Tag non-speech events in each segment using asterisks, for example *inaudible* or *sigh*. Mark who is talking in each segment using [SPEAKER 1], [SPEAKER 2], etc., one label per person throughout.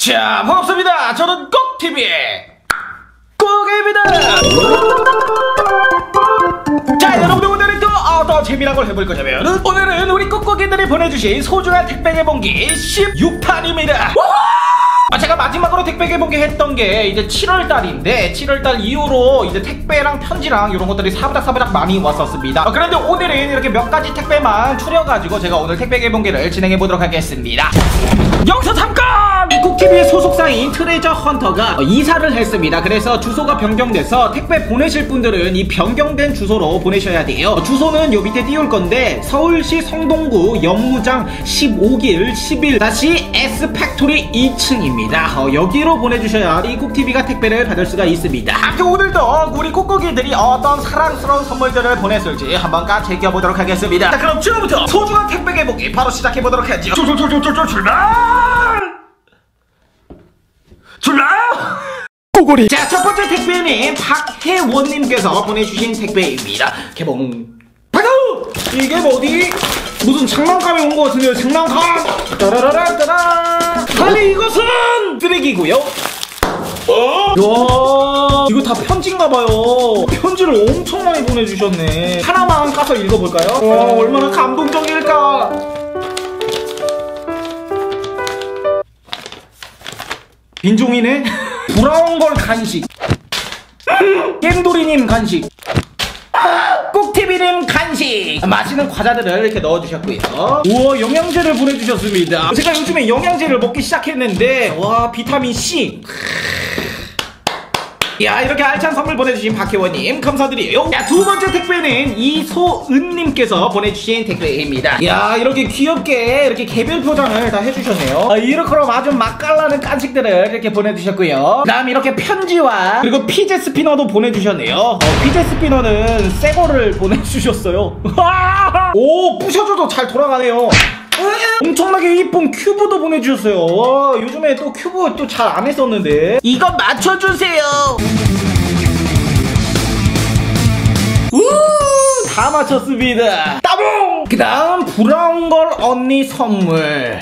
[SPEAKER 1] 자, 반갑습니다. 저는 꼭TV의 꼭입니다. 자, 여러분들 오늘은 또 어떤 재미난 걸 해볼 거냐면 오늘은 우리 꼭꼭이들이 보내주신 소중한 택배 개봉기 16판입니다. 아, 제가 마지막으로 택배 개봉기 했던 게 이제 7월 달인데 7월 달 이후로 이제 택배랑 편지랑 이런 것들이 사부작사부작 많이 왔었습니다. 어, 그런데 오늘은 이렇게 몇 가지 택배만 추려가지고 제가 오늘 택배 개봉기를 진행해 보도록 하겠습니다. 여기서 잠깐! 이 꾹TV의 소속사인 Treasure Hunter가 어, 이사를 했습니다. 그래서 주소가 변경돼서 택배 보내실 분들은 이 변경된 주소로 보내셔야 돼요. 어, 주소는 요 밑에 띄울 건데 서울시 성동구 연무장 15길 11 다시 S Factory 2층입니다. 어, 여기로 보내주셔야 이 꾹TV가 택배를 받을 수가 있습니다. 아무튼 오늘도 우리 꾹꾹이들이 어떤 사랑스러운 선물들을 보냈을지 한번 까제껴보도록 하겠습니다. 자 그럼 지금부터 소중한 택배 개봉기 바로 시작해보도록 하죠. 출출출출출 출발! 출발! 꼬골이 자, 첫 번째 택배는 박혜원님께서 보내주신 택배입니다. 개봉. 받아! 이게 뭐지? 무슨 장난감이 온 것 같은데요, 장난감! 따라라라 따라! 아니, 이것은 쓰레기고요 어? 야 이거 다 편지인가봐요. 편지를 엄청 많이 보내주셨네. 하나만 까서 읽어볼까요? 와, 얼마나 감동적일까? 빈종이네? 부러운 걸 간식. 겜돌이님 간식. 꾹티비님 간식 맛있는 과자들을 이렇게 넣어주셨고요 우와 영양제를 보내주셨습니다 제가 요즘에 영양제를 먹기 시작했는데 와 비타민C 야 이렇게 알찬 선물 보내주신 박혜원님 감사드려요. 야 두 번째 택배는 이소은님께서 보내주신 택배입니다. 야 이렇게 귀엽게 이렇게 개별 포장을 다 해주셨네요. 아, 이렇게 그럼 아주 맛깔나는 간식들을 이렇게 보내주셨고요. 그 다음 이렇게 편지와 그리고 피제 스피너도 보내주셨네요. 어, 피제 스피너는 새 거를 보내주셨어요. *laughs* 오 부셔줘도 잘 돌아가네요 엄청나게 이쁜 큐브도 보내주셨어요. 와, 요즘에 또 큐브 또 잘 안 했었는데. 이거 맞춰주세요. 우, 다 맞췄습니다. 따봉! 그 다음, 브라운걸 언니 선물.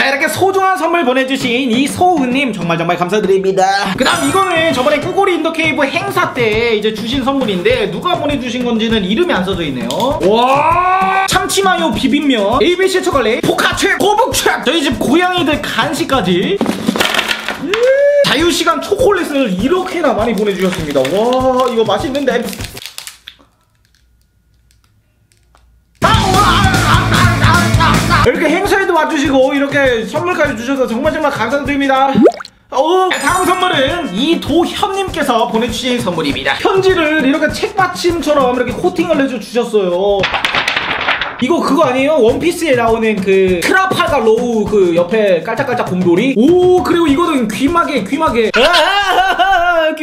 [SPEAKER 1] 자 이렇게 소중한 선물 보내주신 이 소은님 정말 정말 감사드립니다. 그 다음 이거는 저번에 꾸고리 in the cave 행사 때 이제 주신 선물인데 누가 보내주신 건지는 이름이 안 써져 있네요. 와! 참치마요 비빔면 ABC 초콜릿 포카채 꼬북채 저희 집 고양이들 간식까지. 자유시간 초콜릿을 이렇게나 많이 보내주셨습니다. 와 이거 맛있는데 이렇게 행사에도 와주시고 이렇게 선물까지 주셔서 정말 정말 감사드립니다 오, 다음 선물은 이도현님께서 보내주신 선물입니다 편지를 이렇게 책받침처럼 이렇게 코팅을 해줘 주셨어요 이거 그거 아니에요? 원피스에 나오는 그 트라팔가 로우 그 옆에 깔짝깔짝 곰돌이? 오 그리고 이거는 귀마개 귀마개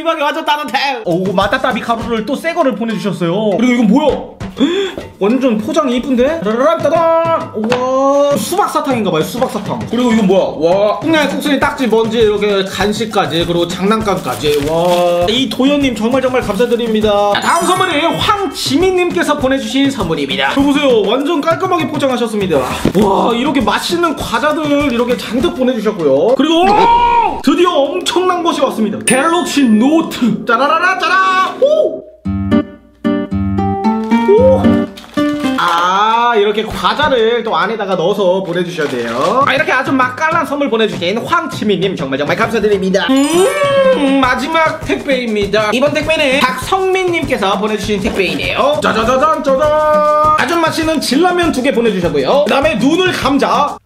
[SPEAKER 1] 완전 따뜻해 오 마따따비 가루를 또 새 거를 보내주셨어요. 그리고 이건 뭐야? *gasps* 완전 포장이 이쁜데? 라라따단! 와 수박 사탕인가봐요 수박 사탕. 그리고 이건 뭐야? 와 콩나물 국수에 딱지 먼지 이렇게 간식까지 그리고 장난감까지. 와이 도현님 정말 정말 감사드립니다. 자, 다음 선물은 황지민님께서 보내주신 선물입니다. 저 보세요 완전 깔끔하게 포장하셨습니다. 와 이렇게 맛있는 과자들 이렇게 잔뜩 보내주셨고요. 그리고 왔습니다. Galaxy Note. 짜라라라 짜라! 오! 오! 아 이렇게 과자를 또 안에다가 넣어서 보내주셔야 돼요. 아, 이렇게 아주 맛깔난 선물 보내주신 황지민님 정말 정말 감사드립니다. 음 마지막 택배입니다. 이번 택배는 박성민님께서 보내주신 택배이네요. 짜자자잔 짜잔! 아주 맛있는 진라면 두 개 보내주셨고요. 그 다음에 눈을 감자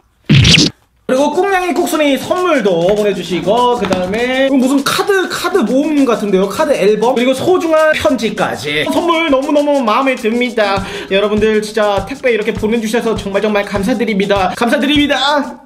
[SPEAKER 1] 국순이 선물도 보내주시고 그 다음에 무슨 카드 카드 모음 같은데요. 카드 앨범. 그리고 소중한 편지까지. 선물 너무너무 마음에 듭니다. 여러분들 진짜 택배 이렇게 보내주셔서 정말 정말 감사드립니다. 감사드립니다